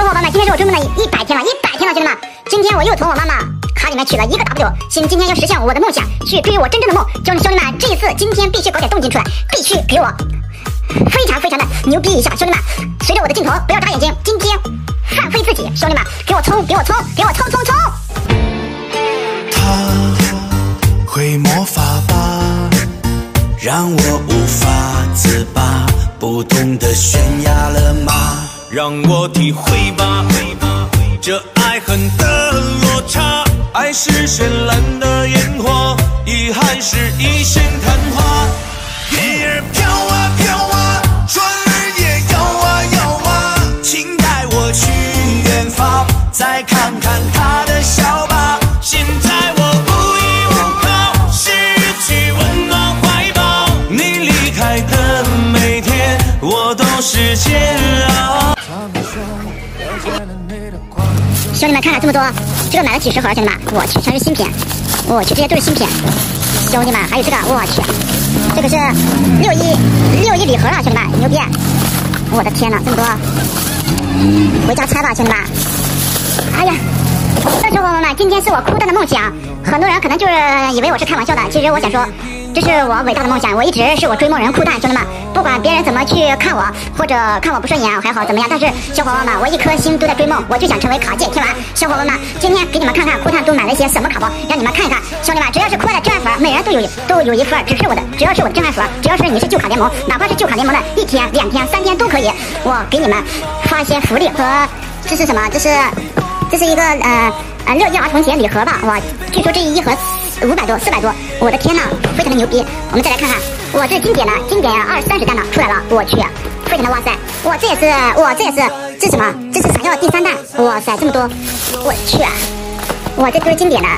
小伙伴们，今天是我追梦的一百天了，一百天了，兄弟们，今天我又从我妈妈卡里面取了一个 W，今今天要实现我的梦想，去追我真正的梦。兄兄弟们，这一次今天必须搞点动静出来，必须给我非常非常的牛逼一下，兄弟们，随着我的镜头，不要眨眼睛，今天放飞自己，兄弟们，给我冲，给我冲，给我冲冲冲！他会魔法吧，让我无法自拔，不懂得悬崖勒马。让我体会吧，这爱恨的落差。爱是绚烂的烟火，遗憾是一线昙花。月儿飘啊飘啊，兄弟们看了这么多，这个买了几十盒，兄弟们，我去，全是新品，我去，这些都是新品。兄弟们，还有这个，我去，这个是六一六一礼盒啊，兄弟们，牛逼！我的天哪，这么多，回家拆吧，兄弟们。哎呀，小伙伴们，今天是我哭蛋的梦想，很多人可能就是以为我是开玩笑的，其实我想说。这是我伟大的梦想，我一直是我追梦人酷蛋，兄弟们，不管别人怎么去看我，或者看我不顺眼还好怎么样，但是小伙伴们，我一颗心都在追梦，我就想成为卡界。听完，小伙伴们，今天给你们看看酷蛋都买了一些什么卡包，让你们看一看。兄弟们，只要是酷的真爱粉，每人都有都有一份，只是我的，只要是我的真爱粉，只要是你是旧卡联盟，哪怕是旧卡联盟的一天、两天、三天都可以，我给你们发一些福利和这是什么？这是这是一个呃呃乐意儿童节礼盒吧？哇，据说这一盒。五百多，四百多，我的天呐，非常的牛逼！我们再来看看，我这经典的经典二三十弹的出来了，我去，非常的哇塞！我这也是，我这也是，这什么？这是闪耀第三弹，哇塞，这么多，我去，我这都是经典的。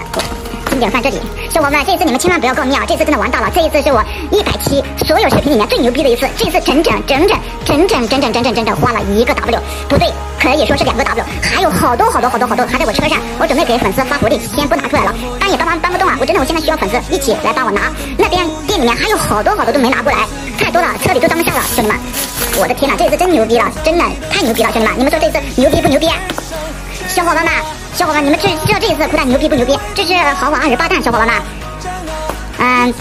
点放这里，小伙伴们，这一次你们千万不要告密啊！这次真的完蛋了，这一次是我一百期所有视频里面最牛逼的一次，这次整整整整整整整整整整整整花了一个 W，不对，可以说是两个 W，还有好多好多好多好多还在我车上，我准备给粉丝发福利，先不拿出来了，搬也搬搬搬不动啊！我真的我现在需要粉丝一起来帮我拿，那边店里面还有好多好多都没拿过来，太多了，车里都装不下了，兄弟们，我的天哪，这次真牛逼了，真的太牛逼了，兄弟们，你们说这次牛逼不牛逼？小伙伴们，小伙伴，你们知知道这一次酷蛋牛逼不牛逼？这是豪华二十八弹，小伙伴们。嗯，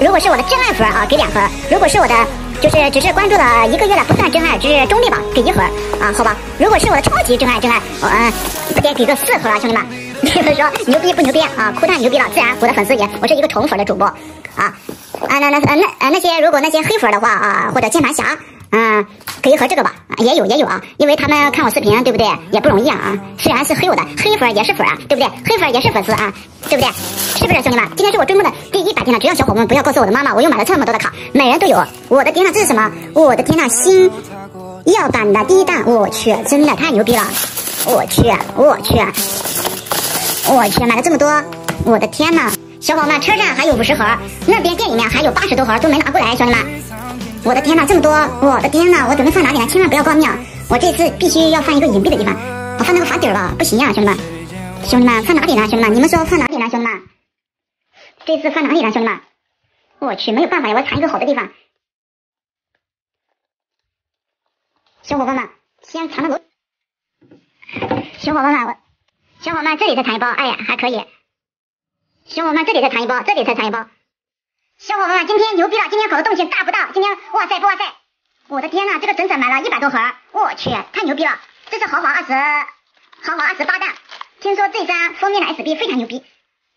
如果是我的真爱粉啊，给两盒；如果是我的，就是只是关注了一个月的，不算真爱，只是中立吧，给一盒啊，好吧。如果是我的超级真爱，真爱，我嗯，得给个四盒啊，兄弟们。你 们说牛逼不牛逼啊？酷蛋牛逼了，自然我的粉丝也，我是一个宠粉的主播啊啊，那那那那那些如果那些黑粉的话啊，或者键盘侠。嗯，给一盒这个吧，也有也有啊，因为他们看我视频，对不对？也不容易啊。虽然是黑我的黑粉也是粉啊，对不对？黑粉也是粉丝啊，对不对？是不是兄弟们？今天是我追梦的第一百天了，只要小伙伴们不要告诉我的妈妈，我又买了这么多的卡，每人都有。我的天呐，这是什么？我的天呐，新耀版的第一弹，我去，真的太牛逼了！我去，我去，我去，买了这么多，我的天呐！小伙伴们，车上还有五十盒，那边店里面还有八十多盒都没拿过来，兄弟们。我的天哪，这么多！我的天哪，我准备放哪里呢？千万不要告密啊！我这次必须要放一个隐蔽的地方，我放那个房顶了，不行呀，兄弟们！兄弟们，放哪里呢？兄弟们，你们说放哪里呢？兄弟们，这次放哪里呢？兄弟们，我去，没有办法呀，我要藏一个好的地方。小伙伴们，先藏到楼。小伙伴们，我，小伙伴们这里再藏一包，哎呀，还可以。小伙伴们这里再藏一包，这里再藏一包。小伙伴们，今天牛逼了！今天搞的动静大不大？今天哇塞不哇塞！我的天呐，这个整整买了一百多盒，我去，太牛逼了！这是豪华二十，豪华二十八弹。听说这张封面的 SB 非常牛逼，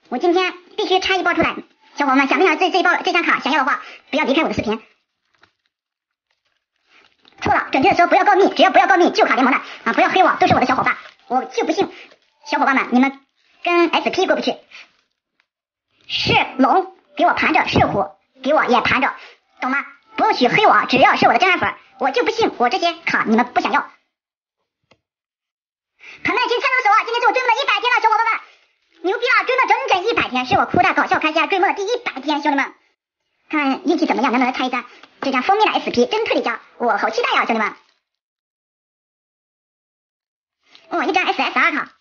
我今天必须拆一包出来。小伙伴们，想不想这这一包这张卡？想要的话，不要离开我的视频。错了，准确的说不要告密，只要不要告密，旧卡联盟的啊，不要黑我，都是我的小伙伴，我就不信小伙伴们你们跟 SP 过不去。是龙。给我盘着是虎，给我也盘着，懂吗？不用许黑我，只要是我的真爱粉，我就不信我这些卡你们不想要。朋友们，请牵着手啊！今天是我追梦的一百天了，小伙伴们，牛逼了！追了整整一百天，是我酷大搞笑开箱追梦的第一百天，兄弟们，看运气怎么样，能不能拆一张这张封面的 SP 真特利家？我好期待呀，兄弟们！哦，一张 SSR 卡。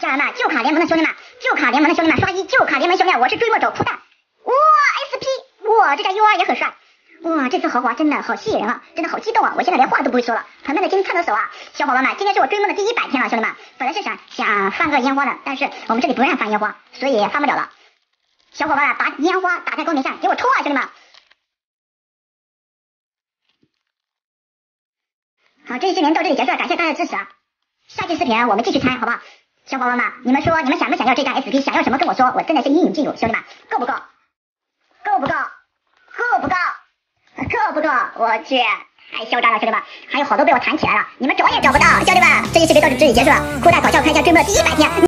家人们，旧卡联盟的兄弟们，旧卡联盟的兄弟们，刷一旧卡联盟兄弟，我是追梦者酷蛋，哇，SP，哇，这家 UR 也很帅，哇，这次豪华真的好吸引人啊，真的好激动啊！我现在连话都不会说了，朋友们今天看到手啊，小伙伴们，今天是我追梦的第一百天了，兄弟们，本来是想想放个烟花的，但是我们这里不让放烟花，所以放不了了。小伙伴们，把烟花打在公屏上，给我冲啊，兄弟们！好，这期视频到这里结束了，感谢大家的支持啊！下期视频我们继续猜，好不好？小伙伴们，你们说你们想不想要这张 SP？想要什么跟我说，我真的是应有尽有，兄弟们，够不够？够不够？够不够？够不够？我去，太嚣张了，兄弟们，还有好多被我弹起来了，你们找也找不到，兄弟们，这期视频到这里结束了，酷大搞笑开箱追梦的第一百天。